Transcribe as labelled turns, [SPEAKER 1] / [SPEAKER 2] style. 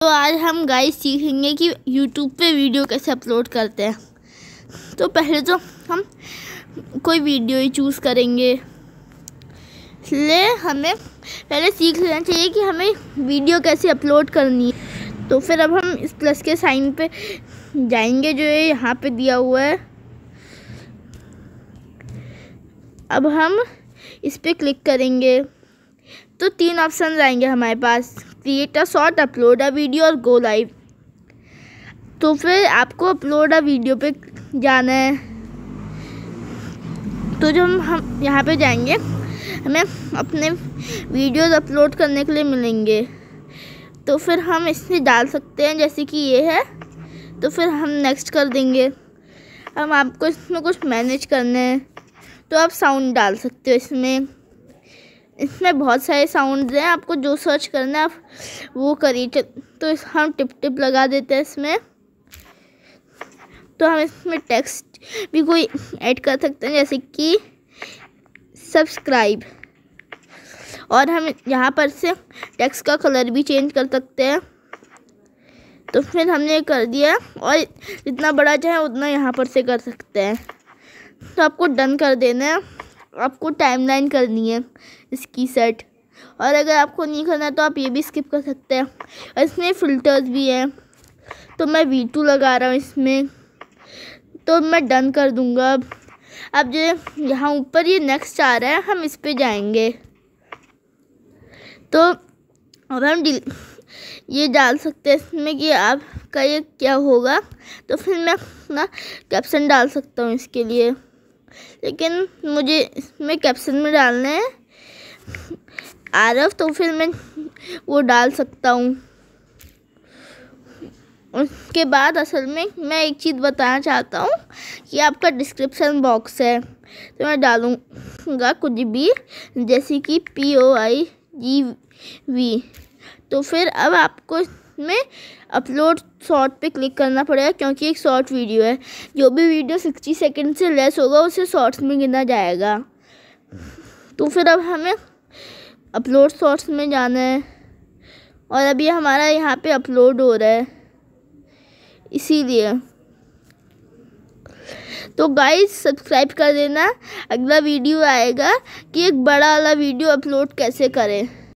[SPEAKER 1] तो आज हम गाइस सीखेंगे कि यूट्यूब पे वीडियो कैसे अपलोड करते हैं। तो पहले तो हम कोई वीडियो ही चूज़ करेंगे। इसलिए हमें पहले सीख लेना चाहिए कि हमें वीडियो कैसे अपलोड करनी है। तो फिर अब हम इस प्लस के साइन पे जाएँगे जो ये यहाँ पे दिया हुआ है। अब हम इस पर क्लिक करेंगे। तो तीन ऑप्शन आएँगे हमारे पास। Create a short upload a video और गो लाइव तो फिर आपको अपलोड अ वीडियो पे जाना है। तो जब हम हम यहाँ पे जाएँगे, हमें अपने वीडियोस अपलोड करने के लिए मिलेंगे। तो फिर हम इसमें डाल सकते हैं, जैसे कि ये है। तो फिर हम नेक्स्ट कर देंगे। हम आपको इसमें कुछ मैनेज करना है। तो आप साउंड डाल सकते हो इसमें। इसमें बहुत सारे साउंड हैं, आपको जो सर्च करना है, आप वो करिए। तो हम टिप टिप लगा देते हैं इसमें। तो हम इसमें टेक्स्ट भी कोई ऐड कर सकते हैं, जैसे कि सब्सक्राइब और हम यहाँ पर से टेक्स्ट का कलर भी चेंज कर सकते हैं। तो फिर हमने कर दिया, और जितना बड़ा चाहे उतना यहाँ पर से कर सकते हैं। तो आपको डन कर देना है। आपको टाइमलाइन करनी है इसकी सेट और अगर आपको नहीं करना तो आप ये भी स्किप कर सकते हैं। इसमें फ़िल्टर्स भी हैं। तो मैं वी टू लगा रहा हूँ इसमें। तो मैं डन कर दूँगा अब। अब जो यहाँ ऊपर ये नेक्स्ट आ रहा है, हम इस पर जाएँगे। तो अब हम ये डाल सकते हैं इसमें कि आपका ये क्या होगा। तो फिर मैं अपना कैप्शन डाल सकता हूँ इसके लिए। लेकिन मुझे इसमें कैप्शन में डालना है। आरफ तो फिर मैं वो डाल सकता हूँ। उसके बाद असल में मैं एक चीज़ बताना चाहता हूँ कि आपका डिस्क्रिप्शन बॉक्स है। तो मैं डालूँगा कुछ भी जैसे कि P O I ji we तो फिर अब आपको में अपलोड शॉर्ट पे क्लिक करना पड़ेगा क्योंकि एक शॉर्ट वीडियो है। जो भी वीडियो सिक्सटी सेकेंड से लेस होगा, उसे शॉर्ट्स में गिना जाएगा। तो फिर अब हमें अपलोड शॉर्ट्स में जाना है। और अभी हमारा यहाँ पे अपलोड हो रहा है। इसीलिए। तो गाइस सब्सक्राइब कर देना। अगला वीडियो आएगा कि एक बड़ा वाला वीडियो अपलोड कैसे करें।